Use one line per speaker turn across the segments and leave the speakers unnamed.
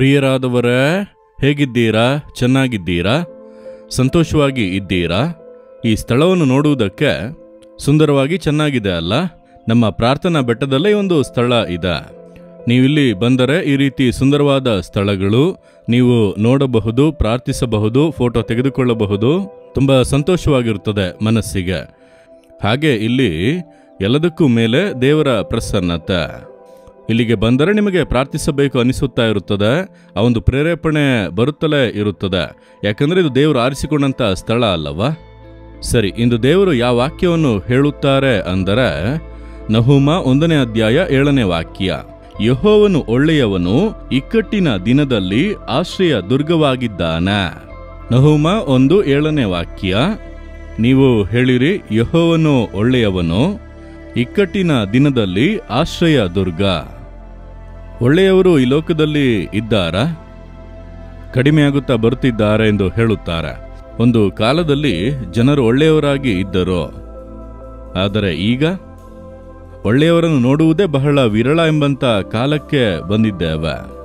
ಪ್ರಿಯರಾದವರೇ, ಹೇಗಿದ್ದೀರಾ? ಚೆನ್ನಾಗಿದ್ದೀರಾ? ಸಂತೋಷವಾಗಿ ಇದ್ದೀರಾ? ಈ ಸ್ಥಳವನ್ನು ನೋಡುವುದಕ್ಕೆ ಸುಂದರವಾಗಿ ಚೆನ್ನಾಗಿದೆ ಅಲ್ಲ? ನಮ್ಮ ಪ್ರಾರ್ಥನಾ ಬೆಟ್ಟದಲ್ಲೇ ಒಂದು ಸ್ಥಳ ಇದೆ. ನೀವಿಲ್ಲಿ ಬಂದರೆ ಈ ರೀತಿ ಸುಂದರವಾದ ಸ್ಥಳಗಳು, ನೀವು ನೋಡಬಹುದು, ಪ್ರಾರ್ಥಿಸಬಹುದು, ಫೋಟೋ ತೆಗೆದುಕೊಳ್ಳಬಹುದು, ತುಂಬ ಸಂತೋಷವಾಗಿರುತ್ತದೆ ಮನಸ್ಸಿಗೆ. ಹಾಗೆ ಇಲ್ಲಿ ಎಲ್ಲದಕ್ಕೂ ಮೇಲೆ ದೇವರ ಪ್ರಸನ್ನತೆ. ಇಲ್ಲಿಗೆ ಬಂದರೆ ನಿಮಗೆ ಪ್ರಾರ್ಥಿಸಬೇಕು ಅನಿಸುತ್ತಾ ಇರುತ್ತದೆ. ಆ ಒಂದು ಪ್ರೇರೇಪಣೆ ಬರುತ್ತಲೇ ಇರುತ್ತದೆ. ಯಾಕಂದರೆ ಇದು ದೇವರು ಆರಿಸಿಕೊಂಡಂಥ ಸ್ಥಳ ಅಲ್ಲವಾ? ಸರಿ, ಇಂದು ದೇವರು ಯಾವ ವಾಕ್ಯವನ್ನು ಹೇಳುತ್ತಾರೆ ಅಂದರೆ, ನಹುಮ ಒಂದನೇ ಅಧ್ಯಾಯ ಏಳನೇ ವಾಕ್ಯ. ಯಹೋವನು ಒಳ್ಳೆಯವನು ಇಕ್ಕಟ್ಟಿನ ದಿನದಲ್ಲಿ ಆಶ್ರಯ ದುರ್ಗವಾಗಿದ್ದಾನೆ. ನಹುಮ ಒಂದು ಏಳನೇ ವಾಕ್ಯ. ನೀವು ಹೇಳಿರಿ, ಯಹೋವನು ಒಳ್ಳೆಯವನು ಇಕ್ಕಟ್ಟಿನ ದಿನದಲ್ಲಿ ಆಶ್ರಯ ದುರ್ಗ. ಒಳ್ಳೆಯವರು ಈ ಲೋಕದಲ್ಲಿ ಇದ್ದಾರಾ? ಕಡಿಮೆಯಾಗುತ್ತಾ ಬರುತ್ತಿದ್ದಾರೆ ಎಂದು ಹೇಳುತ್ತಾರೆ? ಒಂದು ಕಾಲದಲ್ಲಿ ಜನರು ಒಳ್ಳೆಯವರಾಗಿ ಇದ್ದರು. ಆದರೆ ಈಗ ಒಳ್ಳೆಯವರನ್ನು ನೋಡುವುದೇ ಬಹಳ ವಿರಳ ಎಂಬಂತ ಕಾಲಕ್ಕೆ ಬಂದಿದ್ದೇವೆ.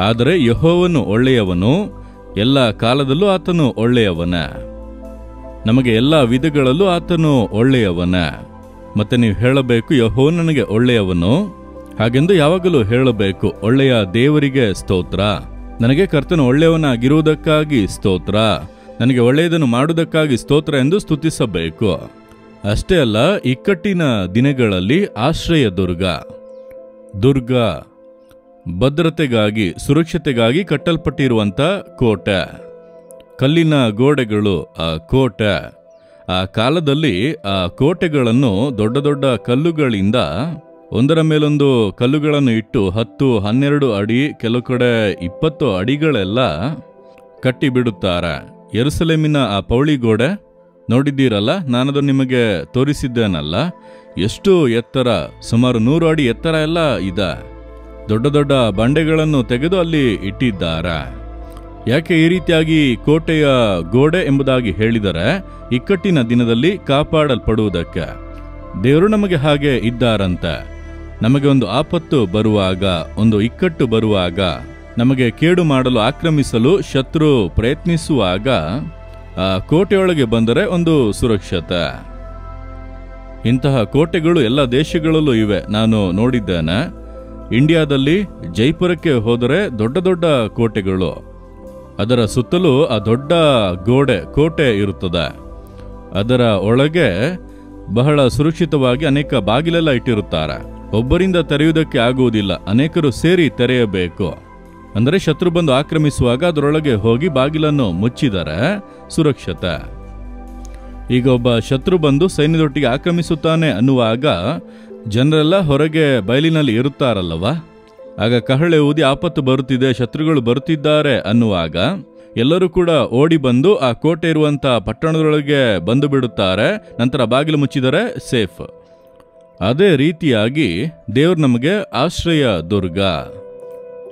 ಆದರೆ ಯಹೋವನು ಒಳ್ಳೆಯವನು, ಎಲ್ಲ ಕಾಲದಲ್ಲೂ ಆತನು ಒಳ್ಳೆಯವನ. ನಮಗೆ ಎಲ್ಲ ವಿಧಗಳಲ್ಲೂ ಆತನು ಒಳ್ಳೆಯವನ. ಮತ್ತೆ ನೀವು ಹೇಳಬೇಕು ಯಹೋ ನನಗೆ ಒಳ್ಳೆಯವನು. ಹಾಗೆಂದು ಯಾವಾಗಲೂ ಹೇಳಬೇಕು, ಒಳ್ಳೆಯ ದೇವರಿಗೆ ಸ್ತೋತ್ರ. ನನಗೆ ಕರ್ತನು ಒಳ್ಳೆಯವನಾಗಿರುವುದಕ್ಕಾಗಿ ಸ್ತೋತ್ರ. ನನಗೆ ಒಳ್ಳೆಯದನ್ನು ಮಾಡುವುದಕ್ಕಾಗಿ ಸ್ತೋತ್ರ ಎಂದು ಸ್ತುತಿಸಬೇಕು. ಅಷ್ಟೇ ಅಲ್ಲ, ಇಕ್ಕಟ್ಟಿನ ದಿನಗಳಲ್ಲಿ ಆಶ್ರಯ ದುರ್ಗ. ದುರ್ಗ. ಭದ್ರತೆಗಾಗಿ, ಸುರಕ್ಷತೆಗಾಗಿ ಕಟ್ಟಲ್ಪಟ್ಟಿರುವಂಥ ಕೋಟೆ. ಕಲ್ಲಿನ ಗೋಡೆಗಳು ಆ ಕೋಟೆ. ಆ ಕಾಲದಲ್ಲಿ ಆ ಕೋಟೆಗಳನ್ನು ದೊಡ್ಡ ದೊಡ್ಡ ಕಲ್ಲುಗಳಿಂದ ಒಂದರ ಮೇಲೊಂದು ಕಲ್ಲುಗಳನ್ನು ಇಟ್ಟು ಹತ್ತು, ಹನ್ನೆರಡು ಅಡಿ, ಕೆಲವು ಕಡೆ ಇಪ್ಪತ್ತು ಅಡಿಗಳೆಲ್ಲ ಕಟ್ಟಿಬಿಡುತ್ತಾರೆ. ಎರುಸಲೇಮಿನ ಆ ಪೌಳಿ ಗೋಡೆ ನೋಡಿದ್ದೀರಲ್ಲ, ನಾನದು ನಿಮಗೆ ತೋರಿಸಿದ್ದೇನಲ್ಲ, ಎಷ್ಟು ಎತ್ತರ, ಸುಮಾರು ನೂರು ಅಡಿ ಎತ್ತರ ಎಲ್ಲ ಇದೆ. ದೊಡ್ಡ ದೊಡ್ಡ ಬಂಡೆಗಳನ್ನು ತೆಗೆದು ಅಲ್ಲಿ ಇಟ್ಟಿದ್ದಾರೆ. ಯಾಕೆ ಈ ರೀತಿಯಾಗಿ ಕೋಟೆಯ ಗೋಡೆ ಎಂಬುದಾಗಿ ಹೇಳಿದರೆ, ಇಕ್ಕಟ್ಟಿನ ದಿನದಲ್ಲಿ ಕಾಪಾಡಲ್ಪಡುವುದಕ್ಕೆ. ದೇವರು ನಮಗೆ ಹಾಗೆ ಇದ್ದಾರಂತೆ. ನಮಗೆ ಒಂದು ಆಪತ್ತು ಬರುವಾಗ, ಒಂದು ಇಕ್ಕಟ್ಟು ಬರುವಾಗ, ನಮಗೆ ಕೇಡು ಮಾಡಲು ಆಕ್ರಮಿಸಲು ಶತ್ರು ಪ್ರಯತ್ನಿಸುವಾಗ ಕೋಟೆಯೊಳಗೆ ಬಂದರೆ ಒಂದು ಸುರಕ್ಷತೆ. ಇಂತಹ ಕೋಟೆಗಳು ಎಲ್ಲ ದೇಶಗಳಲ್ಲೂ ಇವೆ, ನಾನು ನೋಡಿದ್ದೇನೆ. ಇಂಡಿಯಾದಲ್ಲಿ ಜೈಪುರಕ್ಕೆ ಹೋದರೆ ದೊಡ್ಡ ದೊಡ್ಡ ಕೋಟೆಗಳು. ಅದರ ಸುತ್ತಲೂ ಆ ದೊಡ್ಡ ಗೋಡೆ, ಕೋಟೆ ಇರುತ್ತದೆ. ಅದರ ಒಳಗೆ ಬಹಳ ಸುರಕ್ಷಿತವಾಗಿ ಅನೇಕ ಬಾಗಿಲೆಲ್ಲ ಇಟ್ಟಿರುತ್ತಾರೆ. ಒಬ್ಬರಿಂದ ತೆರೆಯುವುದಕ್ಕೆ ಆಗುವುದಿಲ್ಲ. ಅನೇಕರು ಸೇರಿ ತೆರೆಯಬೇಕು. ಅಂದರೆ ಶತ್ರು ಬಂದು ಆಕ್ರಮಿಸುವಾಗ ಅದರೊಳಗೆ ಹೋಗಿ ಬಾಗಿಲನ್ನು ಮುಚ್ಚಿದರೆ ಸುರಕ್ಷತೆ. ಈಗ ಒಬ್ಬ ಶತ್ರು ಬಂದು ಸೈನ್ಯದೊಟ್ಟಿಗೆ ಆಕ್ರಮಿಸುತ್ತಾನೆ ಅನ್ನುವಾಗ ಜನರೆಲ್ಲ ಹೊರಗೆ ಬಯಲಿನಲ್ಲಿ ಇರುತ್ತಾರಲ್ಲವಾ? ಆಗ ಕಹಳೆ ಊದಿ ಆಪತ್ತು ಬರುತ್ತಿದೆ, ಶತ್ರುಗಳು ಬರುತ್ತಿದ್ದಾರೆ ಅನ್ನುವಾಗ ಎಲ್ಲರೂ ಕೂಡ ಓಡಿ ಬಂದು ಆ ಕೋಟೆ ಇರುವಂಥ ಪಟ್ಟಣದೊಳಗೆ ಬಂದು ಬಿಡುತ್ತಾರೆ. ನಂತರ ಬಾಗಿಲು ಮುಚ್ಚಿದರೆ ಸೇಫ್. ಅದೇ ರೀತಿಯಾಗಿ ದೇವರು ನಮಗೆ ಆಶ್ರಯ ದುರ್ಗ.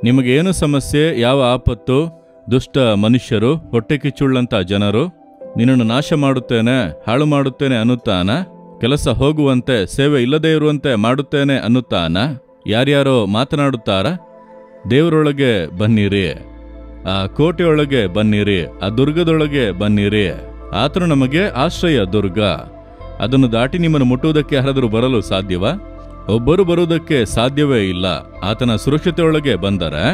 ನಿಮಗೇನು ಸಮಸ್ಯೆ, ಯಾವ ಆಪತ್ತು, ದುಷ್ಟ ಮನುಷ್ಯರು, ಹೊಟ್ಟೆ ಕಿಚ್ಚುಳ್ಳಂತ ಜನರು, ನಿನ್ನನ್ನು ನಾಶ ಮಾಡುತ್ತೇನೆ, ಹಾಳು ಮಾಡುತ್ತೇನೆ ಅನ್ನುತ್ತಾನ? ಕೆಲಸ ಹೋಗುವಂತೆ, ಸೇವೆ ಇಲ್ಲದೇ ಇರುವಂತೆ ಮಾಡುತ್ತೇನೆ ಅನ್ನುತ್ತಾನ? ಯಾರ್ಯಾರೋ ಮಾತನಾಡುತ್ತಾರ? ದೇವರೊಳಗೆ ಬನ್ನಿರಿ. ಆ ಕೋಟೆಯೊಳಗೆ ಬನ್ನಿರಿ, ಆ ದುರ್ಗದೊಳಗೆ ಬನ್ನಿರಿ. ಆತನು ನಮಗೆ ಆಶ್ರಯ ದುರ್ಗ. ಅದನ್ನು ದಾಟಿ ನಿಮ್ಮನ್ನು ಮುಟ್ಟುವುದಕ್ಕೆ ಯಾರಾದರೂ ಬರಲು ಸಾಧ್ಯವಾ? ಒಬ್ಬರು ಬರುವುದಕ್ಕೆ ಸಾಧ್ಯವೇ ಇಲ್ಲ. ಆತನ ಸುರಕ್ಷತೆಯೊಳಗೆ ಬಂದರೆ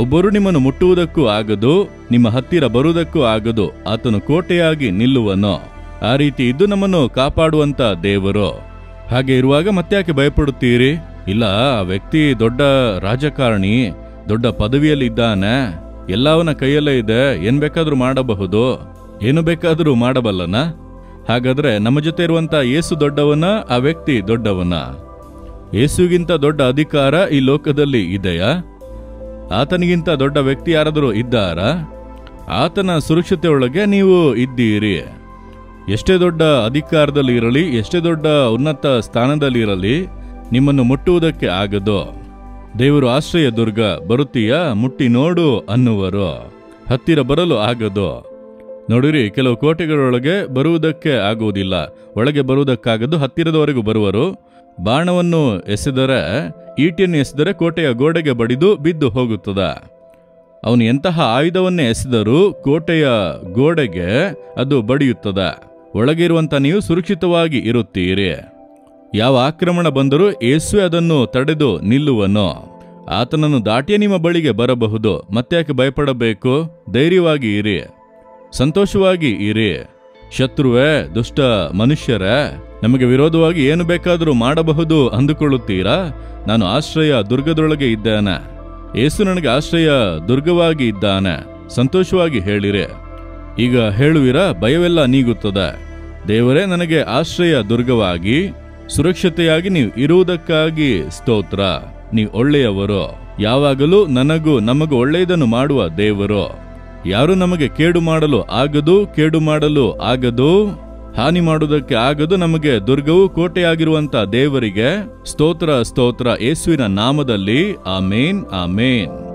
ಒಬ್ಬರು ನಿಮ್ಮನ್ನು ಮುಟ್ಟುವುದಕ್ಕೂ ಆಗದು, ನಿಮ್ಮ ಹತ್ತಿರ ಬರುವುದಕ್ಕೂ ಆಗದು, ಆತನು ಕೋಟೆಯಾಗಿ ನಿಲ್ಲುವನು? ಆ ರೀತಿ ಇದ್ದು ನಮ್ಮನ್ನು ಕಾಪಾಡುವಂತ ದೇವರು. ಹಾಗೆ ಇರುವಾಗ ಮತ್ತ್ಯಾಕೆ ಭಯಪಡುತ್ತೀರಿ? ಇಲ್ಲ ವ್ಯಕ್ತಿ ದೊಡ್ಡ ರಾಜಕಾರಣಿ, ದೊಡ್ಡ ಪದವಿಯಲ್ಲಿ ಇದ್ದಾನೆ. ಎಲ್ಲವನ ಕೈಯಲ್ಲೇ ಇದೆ. ಏನ್ ಬೇಕಾದ್ರೂ ಮಾಡಬಹುದು. ಏನು ಬೇಕಾದರೂ ಮಾಡಬಲ್ಲನ? ಹಾಗಾದ್ರೆ ನಮ್ಮ ಜೊತೆ ಇರುವಂತ ಏಸು ದೊಡ್ಡವನ ಆ ವ್ಯಕ್ತಿ ದೊಡ್ಡವನ? ಏಸುಗಿಂತ ದೊಡ್ಡ ಅಧಿಕಾರ ಈ ಲೋಕದಲ್ಲಿ ಇದೆಯಾ? ಆತನಿಗಿಂತ ದೊಡ್ಡ ವ್ಯಕ್ತಿ ಯಾರಾದರೂ ಇದ್ದಾರಾ? ಆತನ ಸುರಕ್ಷತೆಯೊಳಗೆ ನೀವು ಇದ್ದೀರಿ. ಎಷ್ಟೇ ದೊಡ್ಡ ಅಧಿಕಾರದಲ್ಲಿ ಇರಲಿ, ಎಷ್ಟೇ ದೊಡ್ಡ ಉನ್ನತ ಸ್ಥಾನದಲ್ಲಿರಲಿ ನಿಮ್ಮನ್ನು ಮುಟ್ಟುವುದಕ್ಕೆ ಆಗದು? ದೇವರು ಆಶ್ರಯ ದುರ್ಗ ಬರುತ್ತೀಯಾ? ಮುಟ್ಟಿ ನೋಡು ಅನ್ನುವರು. ಹತ್ತಿರ ಬರಲು ಆಗದು? ನೋಡಿರಿ, ಕೆಲವು ಕೋಟೆಗಳೊಳಗೆ ಬರುವುದಕ್ಕೆ ಆಗುವುದಿಲ್ಲ. ಒಳಗೆ ಬರುವುದಕ್ಕಾಗದು ಹತ್ತಿರದವರೆಗೂ ಬರುವರು. ಬಾಣವನ್ನು ಎಸೆದರೆ, ಈಟಿಯನ್ನು ಎಸೆದರೆ ಕೋಟೆಯ ಗೋಡೆಗೆ ಬಡಿದು ಬಿದ್ದು ಹೋಗುತ್ತದೆ? ಅವನು ಎಂತಹ ಆಯುಧವನ್ನೇ ಎಸೆದರೂ ಕೋಟೆಯ ಗೋಡೆಗೆ ಅದು ಬಡಿಯುತ್ತದೆ? ಒಳಗಿರುವಂತ ನೀವು ಸುರಕ್ಷಿತವಾಗಿ ಇರುತ್ತೀರಿ. ಯಾವ ಆಕ್ರಮಣ ಬಂದರೂ ಯೇಸುವೆ ಅದನ್ನು ತಡೆದು ನಿಲ್ಲುವನು. ಆತನನ್ನು ದಾಟಿಯೇ ನಿಮ್ಮ ಬಳಿಗೆ ಬರಬಹುದು. ಮತ್ತ್ಯಾಕೆ ಭಯಪಡಬೇಕು? ಧೈರ್ಯವಾಗಿ ಇರಿ. ಸಂತೋಷವಾಗಿ ಇರಿ. ಶತ್ರುವೇ, ದುಷ್ಟ ಮನುಷ್ಯರೇ, ನಮಗೆ ವಿರೋಧವಾಗಿ ಏನು ಬೇಕಾದರೂ ಮಾಡಬಹುದು ಅಂದುಕೊಳ್ಳುತ್ತೀರಾ? ನಾನು ಆಶ್ರಯ ದುರ್ಗದೊಳಗೆ ಇದ್ದೇನೆ. ಏಸು ನನಗೆ ಆಶ್ರಯ ದುರ್ಗವಾಗಿ ಇದ್ದಾನೆ. ಸಂತೋಷವಾಗಿ ಹೇಳಿರಿ. ಈಗ ಹೇಳುವಿರಾ, ಭಯವೆಲ್ಲ ನೀಗುತ್ತದೆ. ದೇವರೇ, ನನಗೆ ಆಶ್ರಯ ದುರ್ಗವಾಗಿ, ಸುರಕ್ಷತೆಯಾಗಿ ನೀವು ಇರುವುದಕ್ಕಾಗಿ ಸ್ತೋತ್ರ. ನೀವು ಒಳ್ಳೆಯವರು. ಯಾವಾಗಲೂ ನನಗೂ ನಮಗೂ ಒಳ್ಳೆಯದನ್ನು ಮಾಡುವ ದೇವರು. ಯಾರು ನಮಗೆ ಕೇಡು ಮಾಡಲು ಆಗದು, ಕೇಡು ಮಾಡಲು ಆಗದು, ಹಾನಿ ಮಾಡುವುದಕ್ಕೆ ಆಗದು, ನಮಗೆ ದುರ್ಗವು ಕೋಟೆಯಾಗಿರುವಂತ ದೇವರಿಗೆ ಸ್ತೋತ್ರ ಸ್ತೋತ್ರ, ಯೇಸುವಿನ ನಾಮದಲ್ಲಿ. ಆಮೇನ್ ಆಮೇನ್.